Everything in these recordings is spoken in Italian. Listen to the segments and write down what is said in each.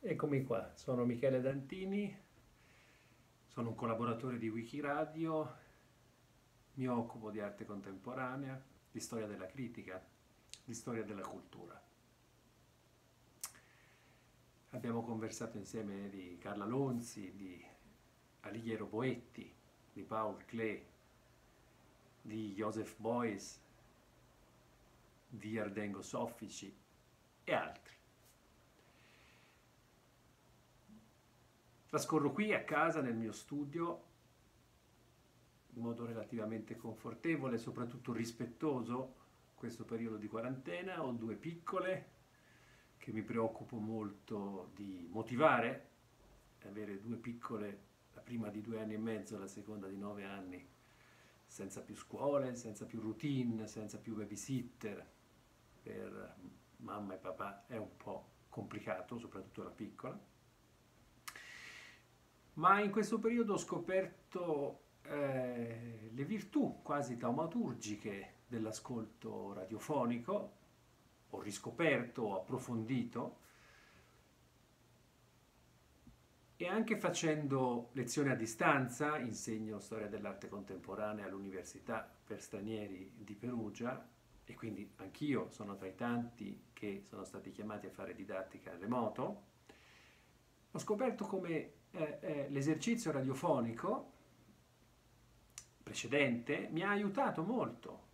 Eccomi qua, sono Michele Dantini, sono un collaboratore di Wikiradio, mi occupo di arte contemporanea, di storia della critica, di storia della cultura. Abbiamo conversato insieme di Carla Lonzi, di Alighiero Boetti, di Paul Klee, di Joseph Beuys, di Ardengo Soffici e altri. Trascorro qui a casa nel mio studio in modo relativamente confortevole e soprattutto rispettoso questo periodo di quarantena. Ho due piccole che mi preoccupo molto di motivare, avere due piccole, la prima di due anni e mezzo, la seconda di nove anni, senza più scuole, senza più routine, senza più babysitter, per mamma e papà è un po' complicato, soprattutto la piccola ma in questo periodo ho scoperto eh, le virtù quasi taumaturgiche dell'ascolto radiofonico, ho riscoperto, ho approfondito. E anche facendo lezioni a distanza, insegno storia dell'arte contemporanea all'Università per stranieri di Perugia. E quindi anch'io sono tra i tanti che sono stati chiamati a fare didattica remoto, ho scoperto come eh, eh, l'esercizio radiofonico precedente mi ha aiutato molto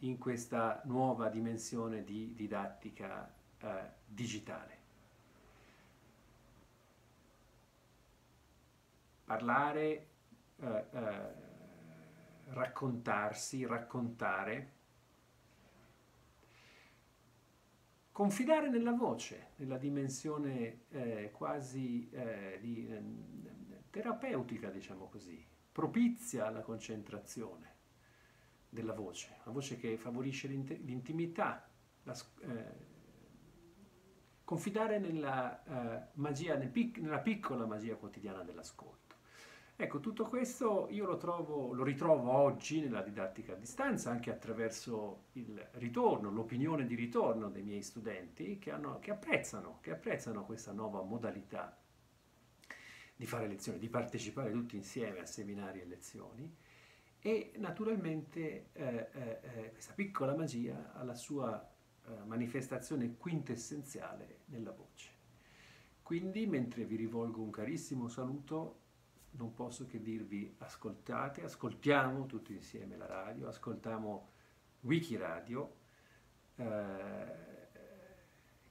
in questa nuova dimensione di didattica eh, digitale. Parlare, eh, eh, raccontarsi, raccontare confidare nella voce, nella dimensione eh, quasi eh, di, eh, terapeutica, diciamo così, propizia alla concentrazione della voce, una voce che favorisce l'intimità, la, eh, confidare nella eh, magia, nella piccola magia quotidiana dell'ascolto. Ecco, tutto questo io lo, trovo, lo ritrovo oggi nella didattica a distanza, anche attraverso il ritorno, l'opinione di ritorno dei miei studenti che, hanno, che, apprezzano, che apprezzano questa nuova modalità di fare lezioni, di partecipare tutti insieme a seminari e lezioni e naturalmente eh, eh, eh questa piccola magia ha la sua eh, manifestazione quintessenziale nella voce. Quindi, mentre vi rivolgo un carissimo saluto, non posso che dirvi ascoltate, ascoltiamo tutti insieme la radio, ascoltiamo Wikiradio, eh,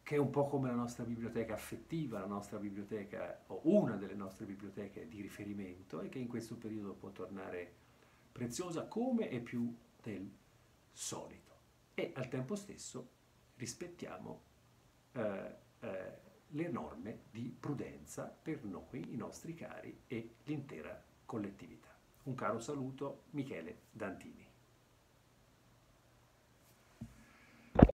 che è un po' come la nostra biblioteca affettiva, la nostra biblioteca o una delle nostre biblioteche di riferimento e che in questo periodo può tornare preziosa come e più del solito. E al tempo stesso rispettiamo eh, le norme di prudenza per noi, i nostri cari e l'intera collettività. Un caro saluto, Michele Dantini.